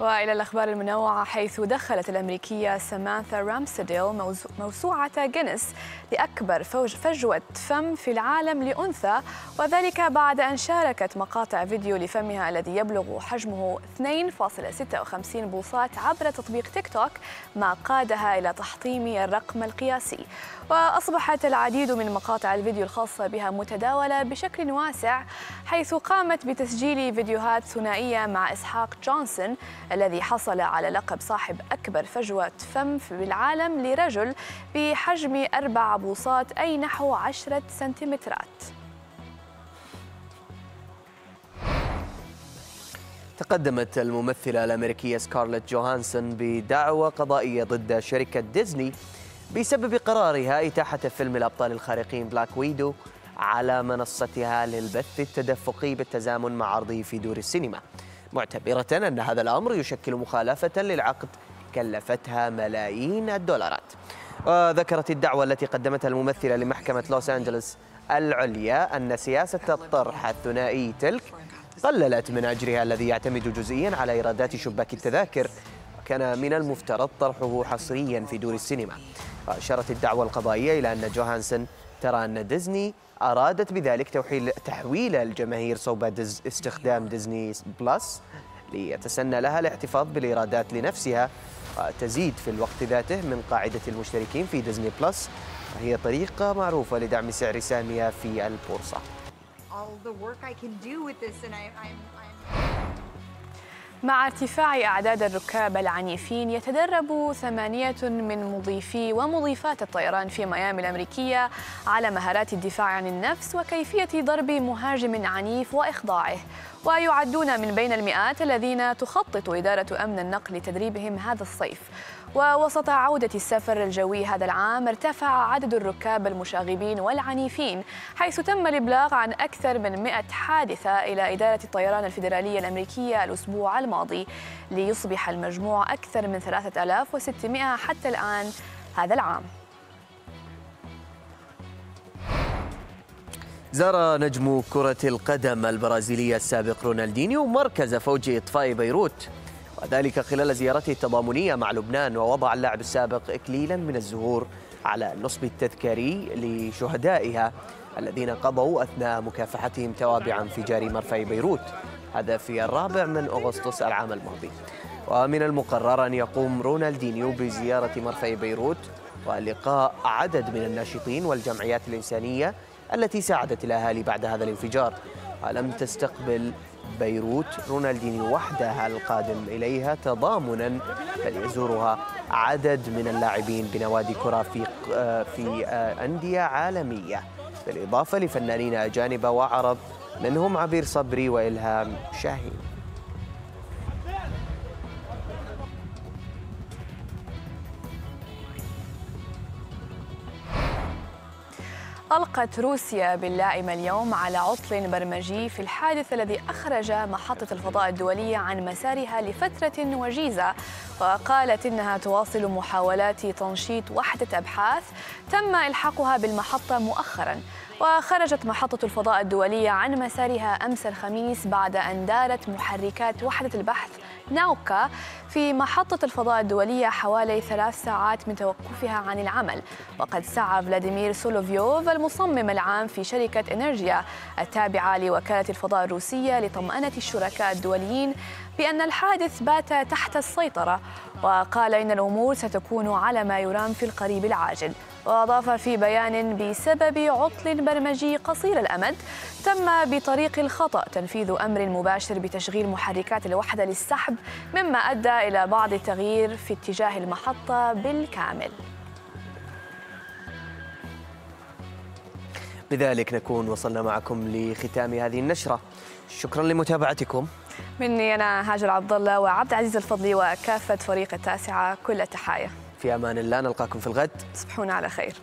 وإلى الأخبار المنوعة حيث دخلت الأمريكية سامانثا رامسديل موسوعة جينيس لأكبر فجوة فم في العالم لأنثى وذلك بعد أن شاركت مقاطع فيديو لفمها الذي يبلغ حجمه 2.56 بوصات عبر تطبيق تيك توك ما قادها إلى تحطيم الرقم القياسي. وأصبحت العديد من مقاطع الفيديو الخاصة بها متداولة بشكل واسع حيث قامت بتسجيل فيديوهات ثنائية مع إسحاق جونسون الذي حصل على لقب صاحب أكبر فجوة فم في العالم لرجل بحجم أربع بوصات أي نحو عشرة سنتيمترات. تقدمت الممثلة الأمريكية سكارلت جوهانسون بدعوى قضائية ضد شركة ديزني بسبب قرارها إتاحة فيلم الأبطال الخارقين Black Widow على منصتها للبث التدفقي بالتزامن مع عرضه في دور السينما. معتبرة أن هذا الأمر يشكل مخالفة للعقد كلفتها ملايين الدولارات. وذكرت الدعوة التي قدمتها الممثلة لمحكمة لوس أنجلوس العليا أن سياسة الطرح الثنائي تلك قللت من أجرها الذي يعتمد جزئيا على إيرادات شباك التذاكر وكان من المفترض طرحه حصريا في دور السينما. وأشارت الدعوى القضائية إلى أن جوهانسون ترى أن ديزني أرادت بذلك توحيل تحويل الجماهير صوب دز استخدام Disney Plus ليتسنى لها الاحتفاظ بالإيرادات لنفسها وتزيد في الوقت ذاته من قاعدة المشتركين في Disney Plus وهي طريقة معروفة لدعم سعر أسهمها في البورصة. مع ارتفاع أعداد الركاب العنيفين يتدرب ثمانية من مضيفي ومضيفات الطيران في ميامي الأمريكية على مهارات الدفاع عن النفس وكيفية ضرب مهاجم عنيف وإخضاعه. ويعدون من بين المئات الذين تخطط إدارة أمن النقل لتدريبهم هذا الصيف. ووسط عودة السفر الجوي هذا العام ارتفع عدد الركاب المشاغبين والعنيفين حيث تم الإبلاغ عن أكثر من 100 حادثة إلى إدارة الطيران الفيدرالية الأمريكية الأسبوع الماضي ليصبح المجموع أكثر من 3600 حتى الآن هذا العام. زار نجم كرة القدم البرازيلية السابق رونالدينيو مركز فوج إطفاء بيروت وذلك خلال زيارته التضامنية مع لبنان ووضع اللاعب السابق إكليلا من الزهور على النصب التذكاري لشهدائها الذين قضوا أثناء مكافحتهم توابع انفجار مرفأ بيروت. هذا في الرابع من أغسطس العام الماضي. ومن المقرر أن يقوم رونالدينيو بزيارة مرفأ بيروت ولقاء عدد من الناشطين والجمعيات الإنسانية التي ساعدت الأهالي بعد هذا الانفجار. ولم تستقبل بيروت رونالدينيو وحدها القادم إليها تضامنا بل يزورها عدد من اللاعبين بنوادي كرة في في أندية عالمية. بالإضافة لفنانين أجانب وعرب منهم عبير صبري وإلهام شاهين ألقت روسيا باللائمة اليوم على عطل برمجي في الحادث الذي أخرج محطة الفضاء الدولية عن مسارها لفترة وجيزة وقالت إنها تواصل محاولات تنشيط وحدة أبحاث تم إلحاقها بالمحطة مؤخراً. وخرجت محطة الفضاء الدولية عن مسارها أمس الخميس بعد أن دارت محركات وحدة البحث ناوكا في محطة الفضاء الدولية حوالي ثلاث ساعات من توقفها عن العمل. وقد سعى فلاديمير سولوفيوف المصمم العام في شركة إنرجيا التابعة لوكالة الفضاء الروسية لطمأنة الشركاء الدوليين بأن الحادث بات تحت السيطرة وقال إن الأمور ستكون على ما يرام في القريب العاجل. وأضاف في بيان بسبب عطل برمجي قصير الأمد تم بطريق الخطأ تنفيذ أمر مباشر بتشغيل محركات الوحدة للسحب مما أدى إلى بعض التغيير في اتجاه المحطة بالكامل. بذلك نكون وصلنا معكم لختام هذه النشرة. شكرا لمتابعتكم. مني أنا هاجر عبد الله وعبد العزيز الفضلي وكافة فريق التاسعة كل التحايا. في أمان الله نلقاكم في الغد. تصبحون على خير.